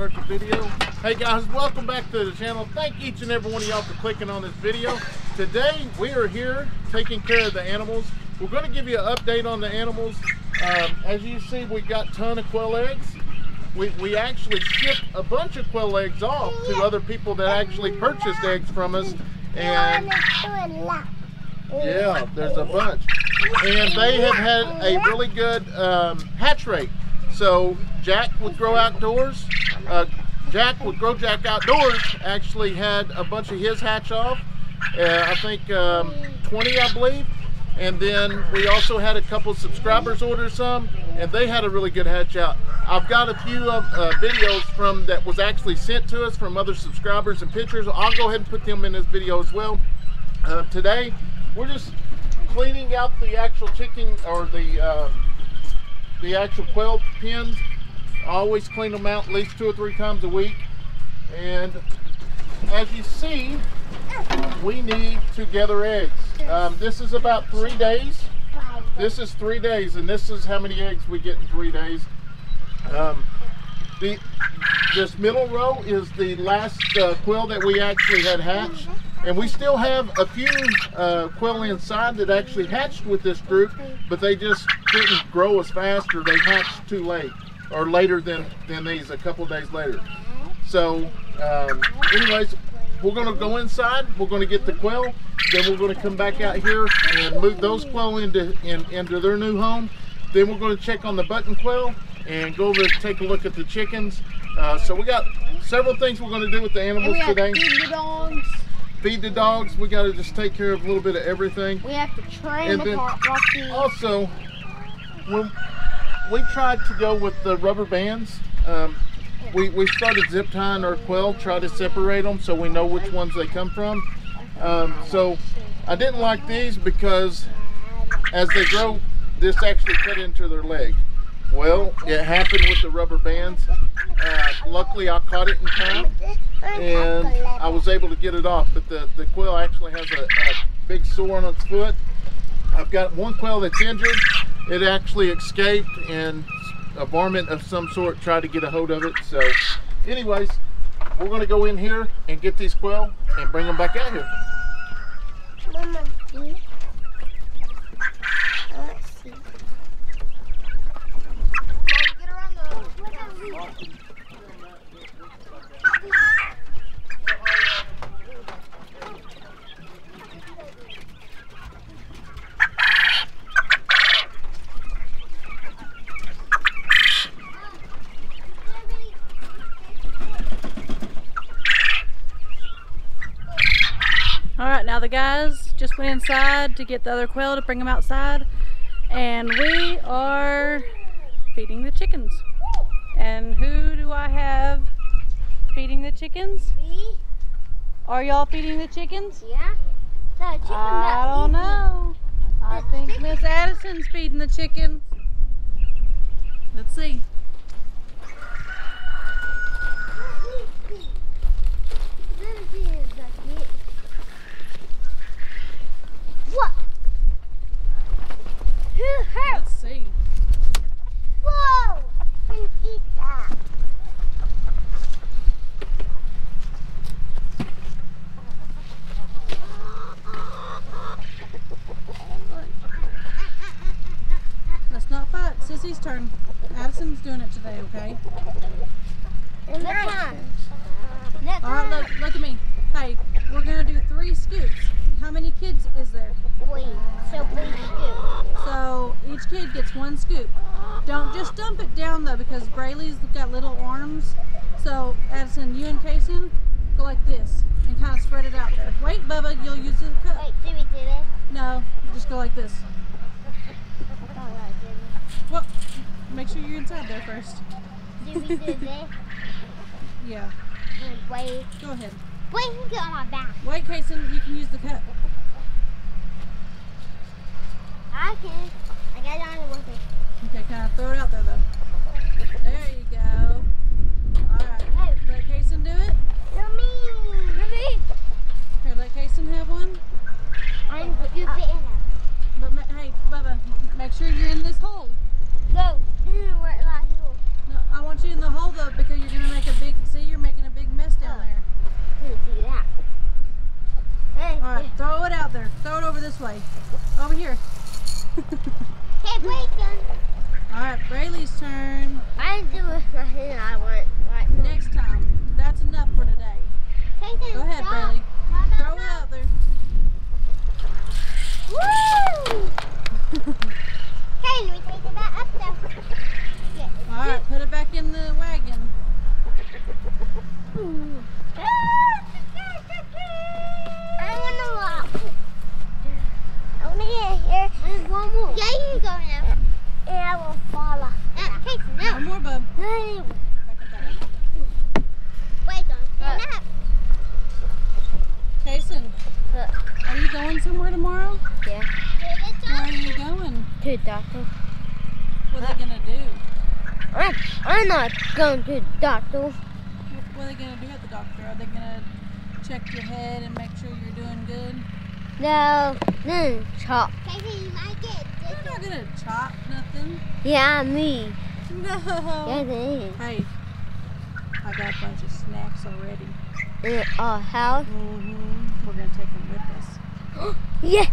start the video. Hey guys, welcome back to the channel. Thank each and every one of y'all for clicking on this video. Today we are here taking care of the animals. We're going to give you an update on the animals. Um, as you see, we got ton of quail eggs. We, we actually shipped a bunch of quail eggs off to other people that actually purchased eggs from us. And yeah, there's a bunch. And they have had a really good um, hatch rate. So Jack would grow outdoors. Uh, Jack would grow Jack outdoors. Actually had a bunch of his hatch off. Uh, I think um, 20, I believe. And then we also had a couple subscribers order some, and they had a really good hatch out. I've got a few of uh, videos from that was actually sent to us from other subscribers and pictures. I'll go ahead and put them in this video as well. Uh, today, we're just cleaning out the actual chicken or the uh, the actual quail pens. I always clean them out at least two or three times a week. And as you see, we need to gather eggs. Um, this is about three days. This is three days, and this is how many eggs we get in three days. Um, the this middle row is the last uh, quill that we actually had hatched. And we still have a few uh, quail inside that actually hatched with this group, but they just didn't grow as fast or they hatched too late or later than, than these, a couple days later. So um, anyways, we're gonna go inside, we're gonna get the quail, then we're gonna come back out here and move those quail into, in, into their new home. Then we're gonna check on the button quail and go over and take a look at the chickens. Uh, so we got several things we're gonna do with the animals today. Feed the dogs. Feed the dogs, we gotta just take care of a little bit of everything. We have to train And the then. Also, when we tried to go with the rubber bands, um, we, we started zip tying our quail, try to separate them so we know which ones they come from. Um, so I didn't like these because as they grow, this actually cut into their leg. Well, it happened with the rubber bands. Uh, luckily, I caught it in time and I was able to get it off. But the, the quail actually has a, a big sore on its foot. I've got one quail that's injured. It actually escaped and a varmint of some sort tried to get a hold of it. So anyways, we're gonna go in here and get these quail and bring them back out here. Mama, see? Let's see. Mom, get around the. All right, now the guys just went inside to get the other quail to bring them outside, and we are feeding the chickens. And who do I have feeding the chickens? Me? Are y'all feeding the chickens? Yeah? The chicken I don't know. I think Miss Addison's feeding the chicken. Let's see. What? Who hurt? Let's see. Whoa! Can eat that. Let's not fight. Sissy's turn. Addison's doing it today, okay? Next time. Next All right, time. look, look at me. Hey, we're gonna do three scoops. How many kids is there? Wait, so please do. So each kid gets one scoop. Don't just dump it down though, because Braylee's got little arms. So Addison, you and Kayson go like this and kind of spread it out there. Wait, Bubba, you'll use the cup. Wait, did we do this? No, just go like this. I thought I did Well, make sure you're inside there first. Did we do this? Yeah, Wait, go ahead. wait, you get on my back. Wait, Kayson, you can use the cup. I can. I got it on it. Okay, kind of throw it out there though. There you go. Alright. Hey. Let Kayson do it? No, me. Ready? Here, let Kayson have one. I'm good uh, bit But hey, Bubba, make sure you're in this hole. No. No, I want you in the hole though because you're gonna make a big. See, you're making a big mess down oh. there. I'm. Hey. All right, throw it out there. Throw it over this way. You going somewhere tomorrow? Yeah. Where are you going? To the doctor. What are they gonna do? I'm, I'm not going to the doctor. What are they gonna do at the doctor? Are they gonna check your head and make sure you're doing good? No, no, chop. Casey, you might get They're not gonna chop nothing. Yeah, me. No. Yeah, they Hey, I got a bunch of snacks already. In our house. Mm-hmm. We're gonna take them with us. Yeah.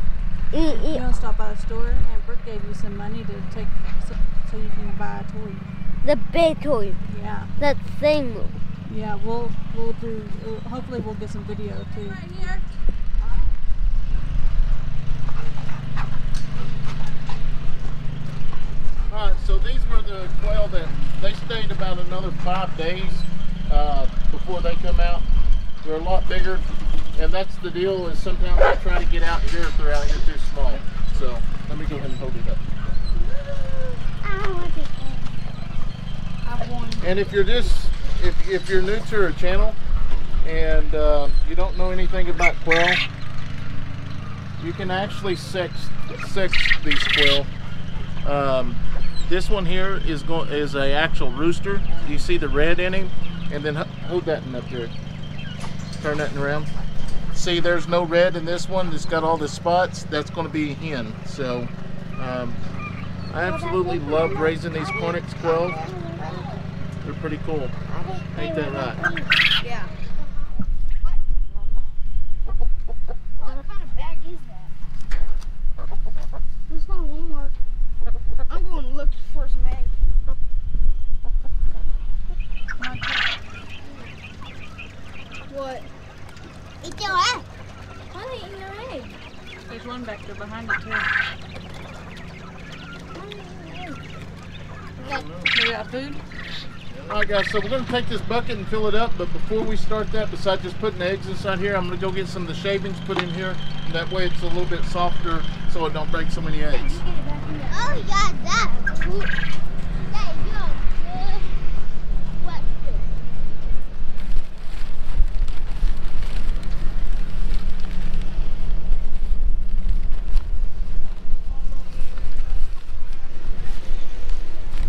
You Eat, eat. gonna stop by the store and Brooke gave you some money to take so, so you can buy a toy. The big toy. Yeah, That thing. yeah. We'll we'll do. Hopefully, we'll get some video too. Right here. All right, so these were the quail that they stayed about another five days uh, before they come out. They're a lot bigger, and that's the deal. Is sometimes they try to get out here if they're out here too small. So let me go ahead and hold it up. I. And if you're just if if you're new to our channel and uh, you don't know anything about quail, you can actually sex sex these quail. Um, this one here is going is a actual rooster. You see the red in him, and then hold that one up there. Turn that one around. See, there's no red in this one. It's got all the spots. That's going to be a hen. So, um, I absolutely love raising these Coturnix quails. They're pretty cool. Ain't that right? Yeah. What kind of bag is that? It's not Walmart. I'm going to look for some eggs. What? Eat your egg. Why are they eating your egg? There's one back there behind it too. You got food? All right, guys. So we're gonna take this bucket and fill it up. But before we start that, besides just putting eggs inside here, I'm gonna go get some of the shavings put in here. That way, it's a little bit softer, so it don't break so many eggs. Oh, yeah. That is good. What?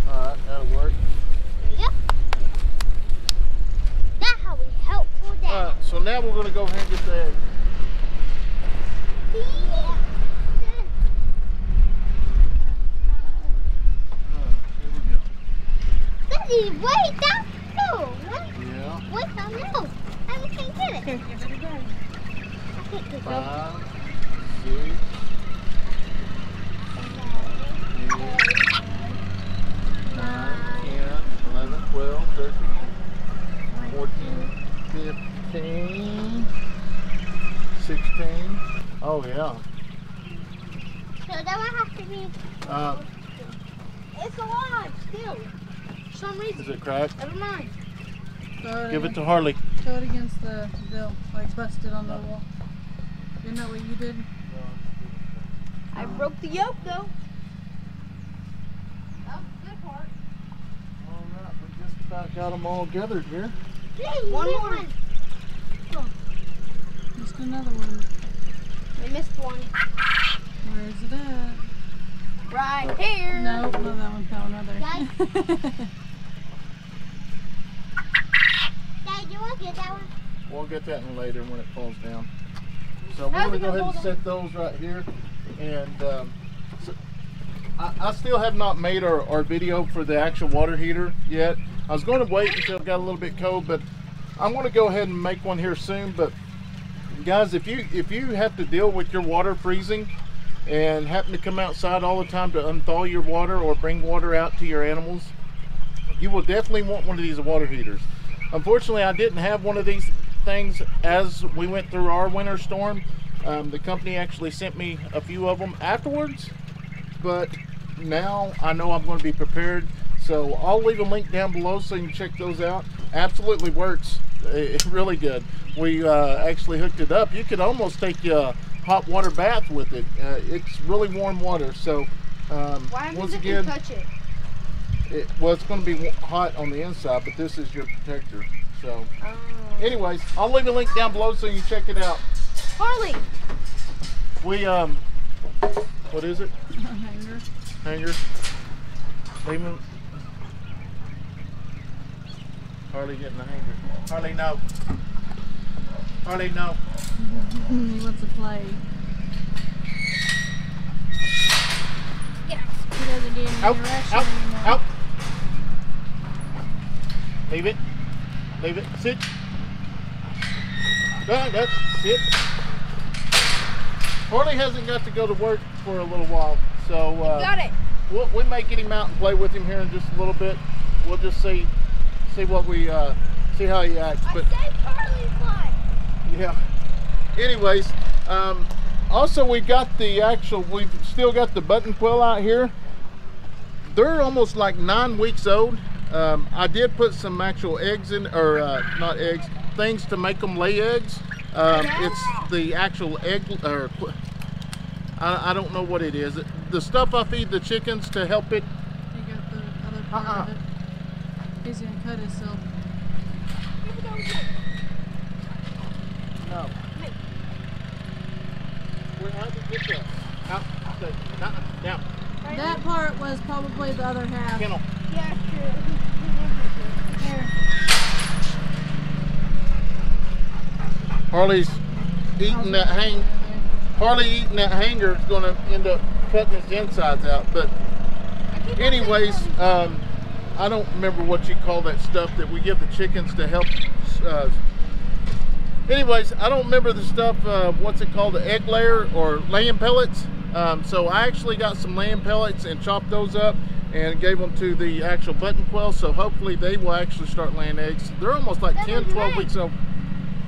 All right, that'll work. Yep. That's how we help for All that. right. So now we're gonna go ahead and get the eggs. Yeah. All right, here we go. That is way down low. What? Yeah. What's down low? I can't get it. Give it a go. I can't get it. Five, six, eight, nine, ten, eleven, twelve, thirteen, fourteen, fifteen, sixteen. Oh yeah. So that one has to be. Uh, It's alive still. For some reason. is it cracked? Never mind. Throw it Give in- it to Harley. Throw it against the bill, like busted on the wall. Isn't that what you did? I broke the yoke though. That was the good part. All right, we just about got them all gathered here. one more. Just another one. We missed one. Where's it at? Right here. No, no, that one fell another. Dad, you want to get that one? We'll get that one later when it falls down. So we're gonna go ahead and set those right here. And um, so I, I still have not made our, our video for the actual water heater yet. I was going to wait until it got a little bit cold, but I'm going to go ahead and make one here soon. But guys, if you if you have to deal with your water freezing and happen to come outside all the time to unthaw your water or bring water out to your animals, you will definitely want one of these water heaters. Unfortunately, I didn't have one of these things as we went through our winter storm. Um, the company actually sent me a few of them afterwards, but now I know I'm going to be prepared. So I'll leave a link down below so you can check those out. Absolutely works. It's really good. We uh, actually hooked it up. You could almost take a hot water bath with it. Uh, it's really warm water. So um, Why once again, it touch it? it, well, it's going to be hot on the inside, but this is your protector. So, Oh. anyways, I'll leave a link down below so you can check it out. Harley. We um, what is it? Hanger. Hanger. Leave him. Harley getting the hanger. Harley, no. Harley, no. he wants to play. Yeah. He doesn't get any Out, direction out, anymore. out. Leave it. Leave it. Sit. Right, that's it. Harley hasn't got to go to work for a little while, so uh, Got it. we'll, we may get him out and play with him here in just a little bit. We'll just see see what we uh, see how he acts. I But said Harley fly. Yeah. Anyways, um, also we got the actual. We've still got the button quail out here. They're almost like nine weeks old. Um, I did put some actual eggs in, or uh, not eggs, things to make them lay eggs. Um, it's the actual egg, or I, I don't know what it is. The stuff I feed the chickens to help it. He got the other part Uh-uh. of it. He's gonna cut himself. No. Where how did you get that? Out. the- Down. Down. That part was probably the other half. Kennel. Yeah, true. Here. Harley's eating that hang. Harley eating that hanger is going to end up cutting his insides out. But I keep on anyways, um, I don't remember what you call that stuff that we give the chickens to help. Uh, anyways, I don't remember the stuff. Uh, what's it called? The egg layer or laying pellets. Um, so I actually got some laying pellets and chopped those up and gave them to the actual button quail. So hopefully they will actually start laying eggs. They're almost like That 10, is 12 nice. weeks old.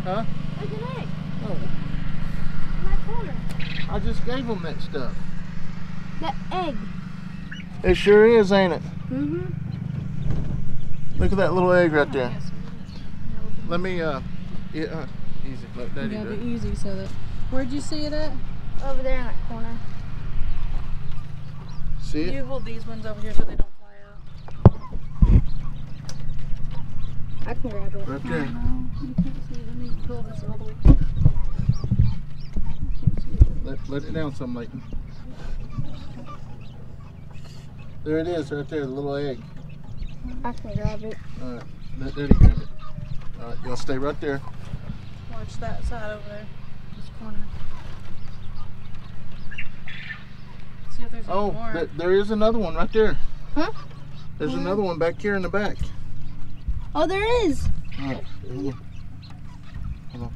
Huh? There's an egg Oh, in that corner. I just gave them that stuff. That egg. It sure is, ain't it? Mm-hmm. Look at that little egg right there. Let me, uh, yeah, uh, easy. Let You gotta do be it. easy so that. Where'd you see it at? Over there in that corner. See it? You hold these ones over here so they don't fly out. I can grab it. Right there. No, you can't see it. Let me pull this all the way. I can't see. Let, let it down some, Leighton. There it is, right there, the little egg. I can grab it. All right, let Daddy grab it. All right, y'all stay right there. Watch that side over there. This corner. See if there's any Oh, more. th- there is another one right there. Huh? There's Where? another one back here in the back. Oh, there is. All right, hold on. Hold on.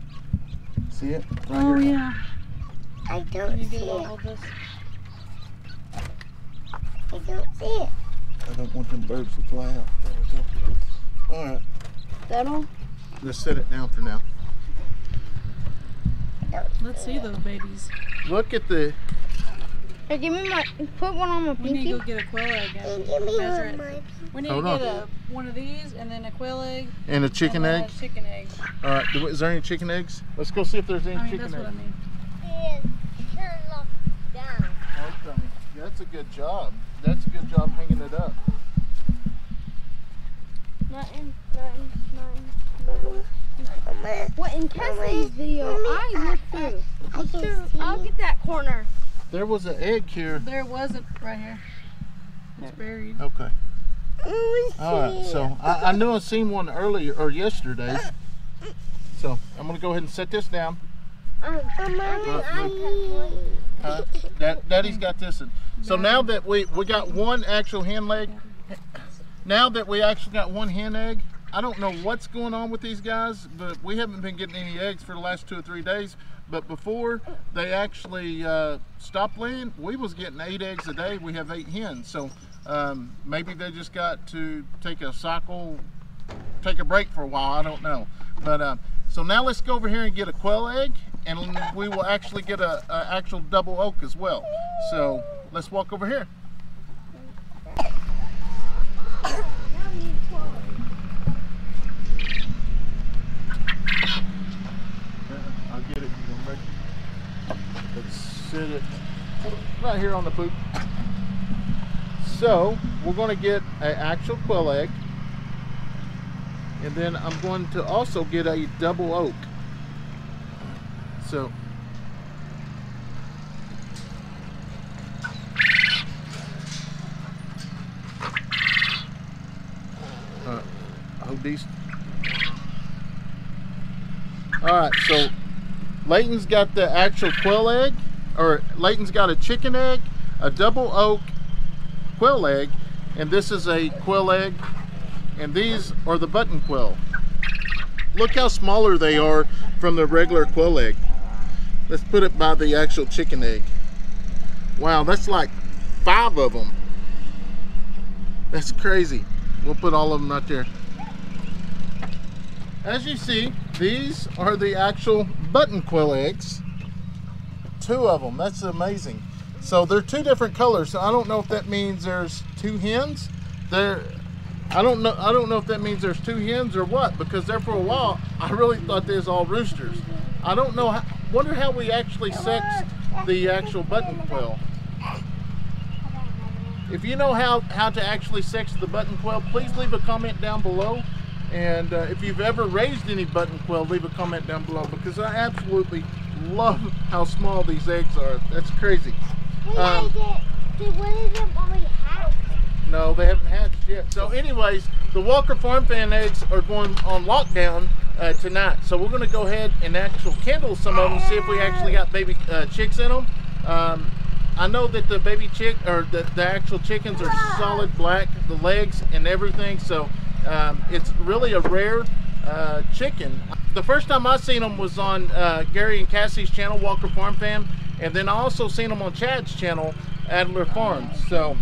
See it? Right oh here. yeah. I don't see it. all this? I don't see it. I don't want them birds to fly out. All right, That'll? let's set it down for now. Let's see those babies. Look at the Hey, give me my. Put one on my We need to go get a quail egg and Give me measure one, it. my. We need Hold to on. get a, one of these and then a quail egg. and a chicken and egg. a chicken egg. Uh, All right, is there any chicken eggs? Let's go see if there's any I mean, chicken that's what I eggs. mean. Turn lock down. Okay, that's a good job. That's a good job hanging it up. Nothing, nothing, nothing, nothing. What in Kessie's video, I uh, looked uh, through. I can Through- see. I'll get that corner. There was an egg here. There wasn't right here. It's buried. Okay. Oh, All right. So I, I knew I seen one earlier or yesterday. Uh, so I'm gonna go ahead and set this down. I Uh, that Daddy's got this. In. So now that we we got one actual hen leg, now that we actually got one hen egg, I don't know what's going on with these guys, but we haven't been getting any eggs for the last two or three days. But before they actually uh, stopped laying, we was getting eight eggs a day. We have eight hens, so um, maybe they just got to take a cycle, take a break for a while. I don't know. But uh, so now let's go over here and get a quail egg, and we will actually get a, a actual double oak as well. So let's walk over here. I'll get it. Let's sit it right here on the poop. So we're going to get an actual quail egg. And then I'm going to also get a double oak. So uh, hope these all right, so Leighton's got the actual quail egg, or Leighton's got a chicken egg, a double oak quill egg, and this is a quill egg, and these are the button quail. Look how smaller they are from the regular quill egg. Let's put it by the actual chicken egg. Wow, that's like five of them. That's crazy. We'll put all of them out there. As you see, these are the actual button quail eggs. Two of them, that's amazing. So they're two different colors. I don't know if that means there's two hens. There, I don't know. I don't know if that means there's two hens or what. Because there for a while, I really thought they was all roosters. I don't know. How, wonder how we actually sexed the actual button quail. If you know how how to actually sex the button quail, please leave a comment down below. And uh, if you've ever raised any button quail, leave a comment down below because I absolutely love how small these eggs are. That's crazy. Um, no, they haven't hatched yet. So anyways, the Walker Farm Fam eggs are going on lockdown uh, tonight. So we're going to go ahead and actually kindle some of them, see if we actually got baby uh, chicks in them. Um, I know that the baby chick, or the, the actual chickens are solid black, the legs and everything. So um, it's really a rare uh, chicken. The first time I seen them was on uh, Gary and Cassie's channel, Walker Farm Fam, and then I also seen them on Chad's channel, Adler Farms. So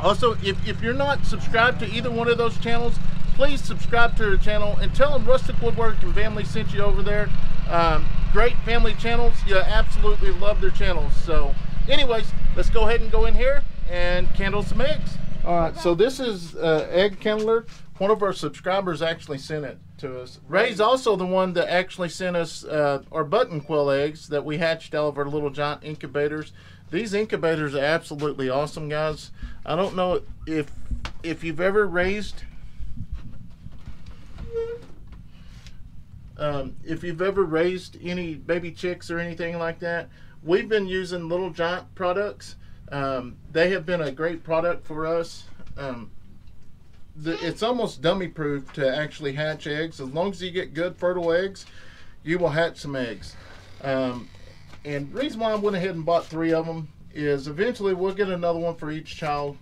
also, if, if you're not subscribed to either one of those channels, please subscribe to their channel and tell them Rustic Woodwork and Family sent you over there. Um, great family channels. You absolutely love their channels. So anyways, let's go ahead and go in here and candle some eggs. All right, so this is uh, egg candler. One of our subscribers actually sent it to us. Ray's also the one that actually sent us uh, our button quail eggs that we hatched out of our little giant incubators. These incubators are absolutely awesome, guys. I don't know if if you've ever raised um, if you've ever raised any baby chicks or anything like that. We've been using Little Giant products. Um, they have been a great product for us. Um, the, it's almost dummy proof to actually hatch eggs. As long as you get good fertile eggs, you will hatch some eggs. Um, and reason why I went ahead and bought three of them is eventually we'll get another one for each child.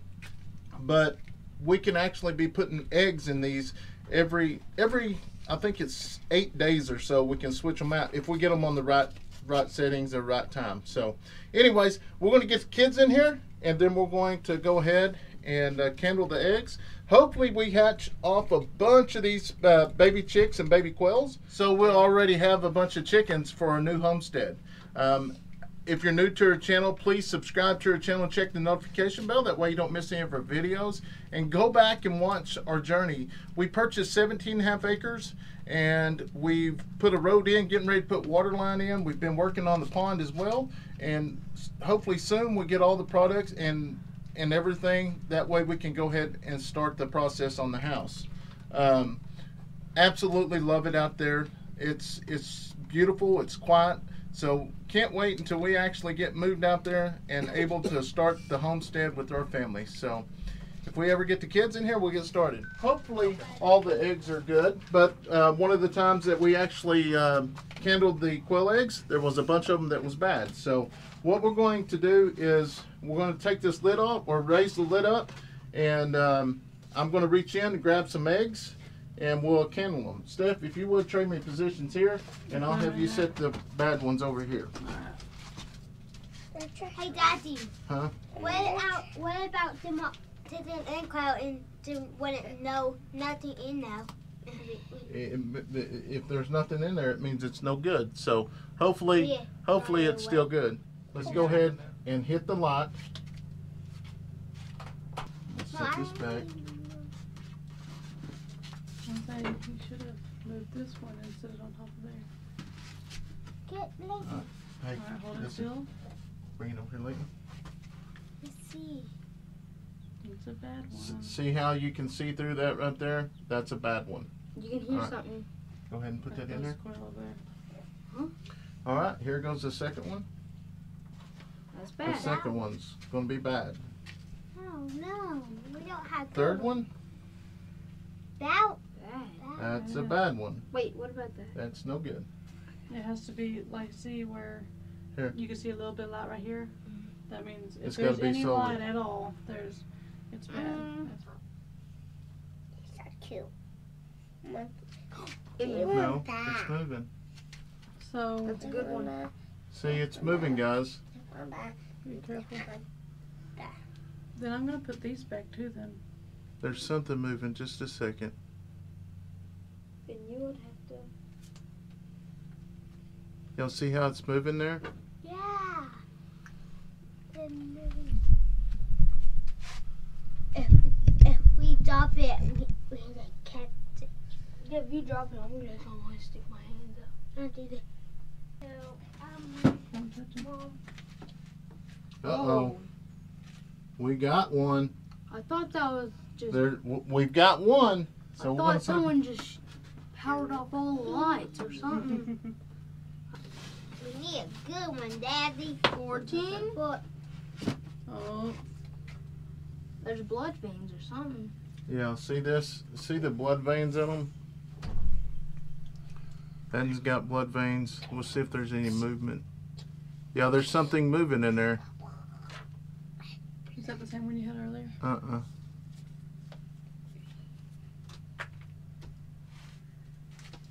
But we can actually be putting eggs in these every every I think it's eight days or so. We can switch them out if we get them on the right right settings at right time. So, anyways, we're going to get the kids in here, and then we're going to go ahead and uh, candle the eggs. Hopefully, we hatch off a bunch of these uh, baby chicks and baby quails, so we'll already have a bunch of chickens for our new homestead. Um, if you're new to our channel, please subscribe to our channel and check the notification bell. That way you don't miss any of our videos. And go back and watch our journey. We purchased 17 and a half acres and we've put a road in, getting ready to put water line in. We've been working on the pond as well. And hopefully soon we'll get all the products and, and everything. That way we can go ahead and start the process on the house. Um, absolutely love it out there. It's, it's beautiful, it's quiet. So can't wait until we actually get moved out there and able to start the homestead with our family. So if we ever get the kids in here, we'll get started. Hopefully all the eggs are good, but uh, one of the times that we actually uh, candled the quail eggs, there was a bunch of them that was bad. So what we're going to do is we're going to take this lid off or raise the lid up and um, I'm going to reach in and grab some eggs and we'll kennel them. Steph, if you would trade me positions here, and I'll have you set the bad ones over here. Hey, Daddy. Huh? What about what about the to the ankle and to when it no nothing in now? If if there's nothing in there, it means it's no good. So hopefully, Yeah. hopefully it's still good. Let's go ahead and hit the lock. Let's set this back. I'm saying you should have moved this one and set it on top of there. Get me. Hey, Alright, hold it still. bring it over here, Leighton. Let's see. It's a bad S- one. See how you can see through that right there? That's a bad one. You can hear Alright. something. Go ahead and put that in goes there. squirrel over there. All right, here goes the second one. That's The bad. second one's gonna be bad. Oh no, we don't have. Third one, That. Bad. that's a bad one. Wait, what about that? That's no good. It has to be like see where Here. you can see a little bit of light right here. That means if It's there's be any solid. light at all, there's it's bad. Um, It's- So cute. It You. No, it's moving. so That's a good one. See, it's moving, guys. Be careful. Then I'm gonna put these back too. Then There's something moving. Just a second. Then you would have to. Y'all see how it's moving there? Yeah. Then maybe- If if we drop it, we, we like catch it. Yeah, if you drop it, I'm just gonna stick my hands up. I'll do that. So, um, don't touch 'em. Mom, Uh oh. We got one. I thought that was just. There, we've got one. I So we're thought gonna put, someone just powered off all the lights or something. we need a good one, Daddy. 14? But oh, There's blood veins or something. yeah. See this? See the blood veins in them? Daddy's got blood veins. We'll see if there's any movement. Yeah, there's something moving in there. Is that the same one you had earlier? Uh-uh.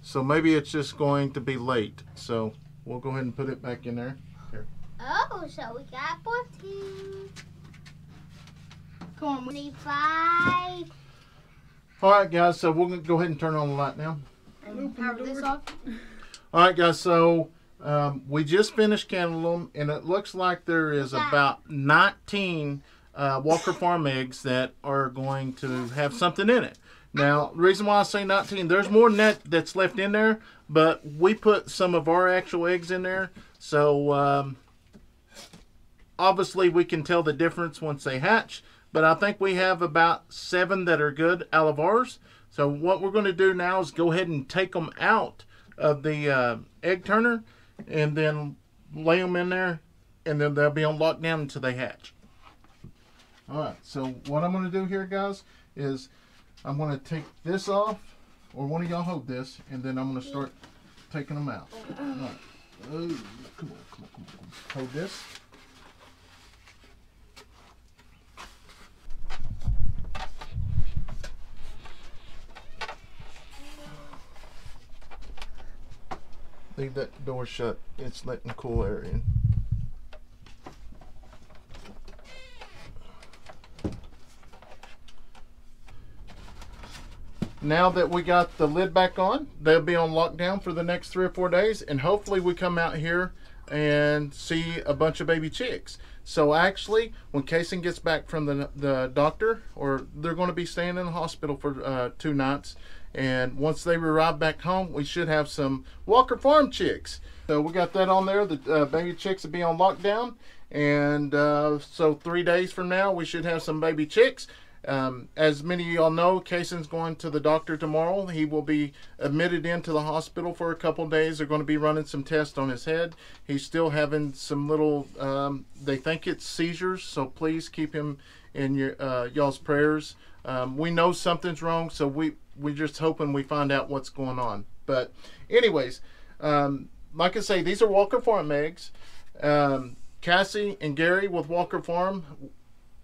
So maybe it's just going to be late. So we'll go ahead and put it back in there. Here. oh, so we got 14. Come on, we 25. All right, guys. So we're gonna go ahead and turn on the light now. and power this off. All right, guys. So um, we just finished candling them, and it looks like there is about 19 uh, Walker Farm eggs that are going to have something in it. Now, the reason why I say 19, there's more than that that's left in there, but we put some of our actual eggs in there, so um, obviously we can tell the difference once they hatch. But I think we have about seven that are good out of ours. So what we're going to do now is go ahead and take them out of the uh, egg turner, and then lay them in there, and then they'll be on lockdown until they hatch. All right. So what I'm going to do here, guys, is I'm going to take this off, or one of y'all hold this, and then I'm going to start taking them out. All right. Oh, come on, come on, come on. Hold this. Leave that door shut. It's letting cool air in. Now that we got the lid back on, they'll be on lockdown for the next three or four days, and hopefully we come out here and see a bunch of baby chicks. So actually, when Kayson gets back from the the doctor, or they're going to be staying in the hospital for uh, two nights, and once they arrive back home, we should have some Walker Farm chicks. So we got that on there. The uh, baby chicks will be on lockdown, and uh, so three days from now, we should have some baby chicks. Um, as many of y'all know, Kayson's going to the doctor tomorrow. He will be admitted into the hospital for a couple days. They're going to be running some tests on his head. He's still having some little, um, they think it's seizures, so please keep him in your uh, y'all's prayers. Um, we know something's wrong, so we we're just hoping we find out what's going on. But, anyways, um, like I say, these are Walker Farm eggs. Um, Cassie and Gary with Walker Farm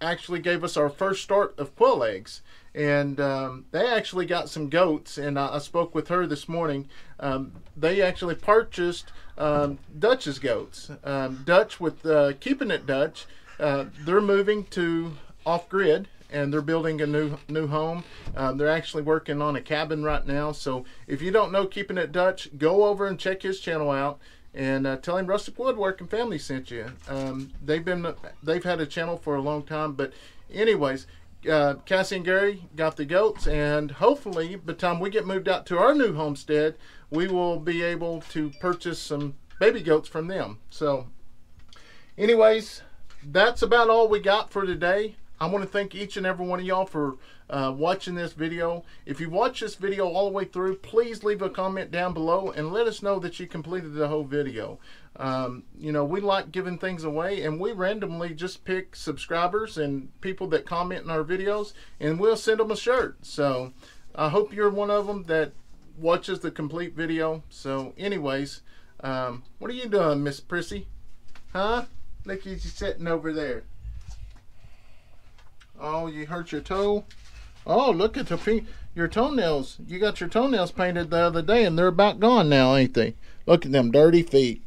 actually gave us our first start of quail eggs. And um, they actually got some goats, and I, I spoke with her this morning. Um, they actually purchased um, Dutch's goats. Um, Dutch, with uh, keeping it Dutch, uh, they're moving to off grid and they're building a new new home. Um, they're actually working on a cabin right now. So if you don't know Keeping It Dutch, go over and check his channel out and uh, Rustic Woodworking Family sent you. Um, they've been they've had a channel for a long time, but anyways. Uh, Cassie and Gary got the goats, and hopefully, by the time we get moved out to our new homestead, we will be able to purchase some baby goats from them. So, anyways, that's about all we got for today. I want to thank each and every one of y'all for uh, watching this video. If you watch this video all the way through, please leave a comment down below and let us know that you completed the whole video. Um, you know, we like giving things away and we randomly just pick subscribers and people that comment in our videos and we'll send them a shirt. So I hope you're one of them that watches the complete video. So anyways, um, what are you doing, Miss Prissy? Huh? Look at you sitting over there. Oh, you hurt your toe? Oh, look at the your toenails. You got your toenails painted the other day and they're about gone now, ain't they? Look at them dirty feet.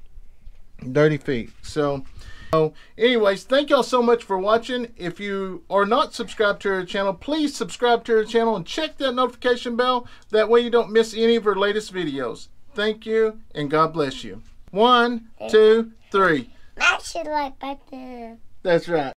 Dirty feet. So, so anyways, thank y'all so much for watching. If you are not subscribed to our channel, please subscribe to our channel and check that notification bell. That way you don't miss any of our latest videos. Thank you and God bless you. One, two, three. I should like there. That's right.